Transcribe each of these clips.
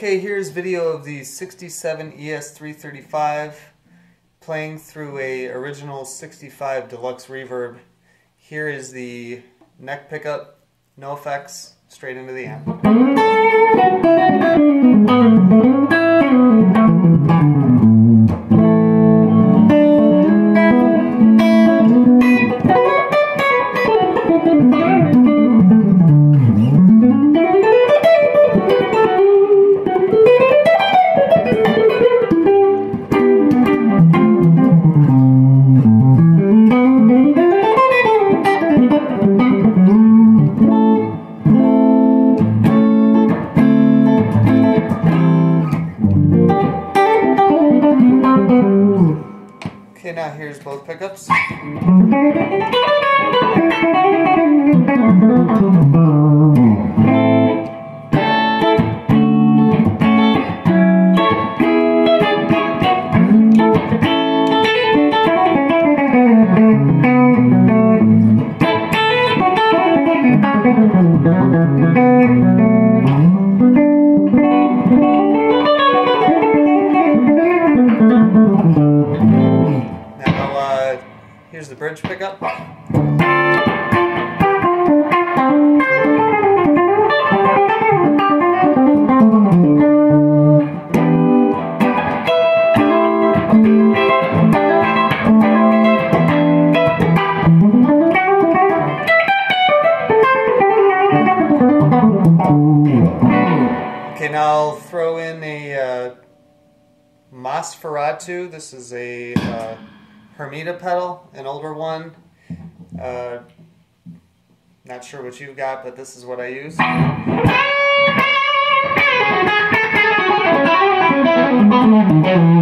Okay, here's video of the 67 ES335 playing through a original 65 deluxe reverb. Here is the neck pickup, no effects, straight into the amp. Okay, now here's both pickups. Here's the bridge pickup. Okay, now I'll throw in a uh, Mosferatu. This is a uh, Hermida pedal, an older one. Uh, not sure what you've got, but this is what I use.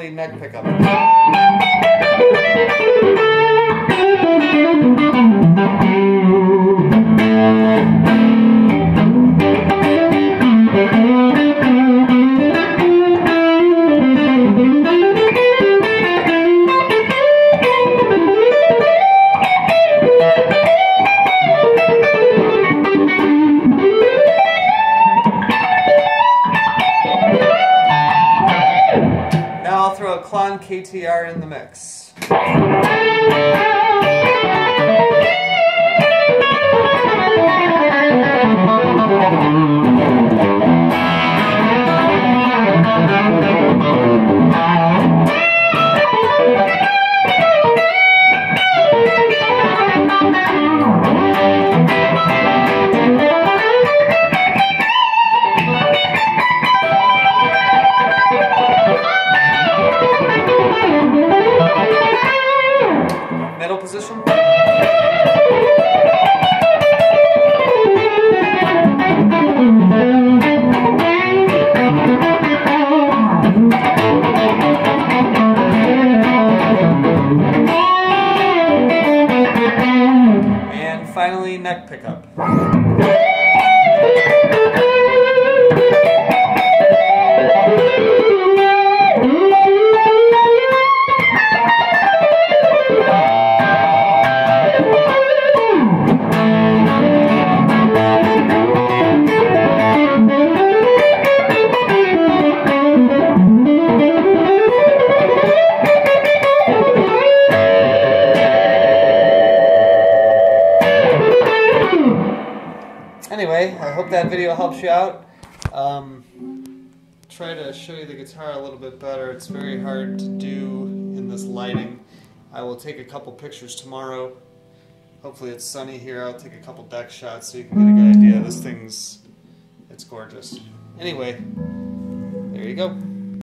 finally, neck pickup. Klon KTR in the mix. Neck pickup. That video helps you out. Um, try to show you the guitar a little bit better. It's very hard to do in this lighting. I will take a couple pictures tomorrow. Hopefully it's sunny here. I'll take a couple deck shots so you can get a good idea. This thing's, it's gorgeous. Anyway, there you go.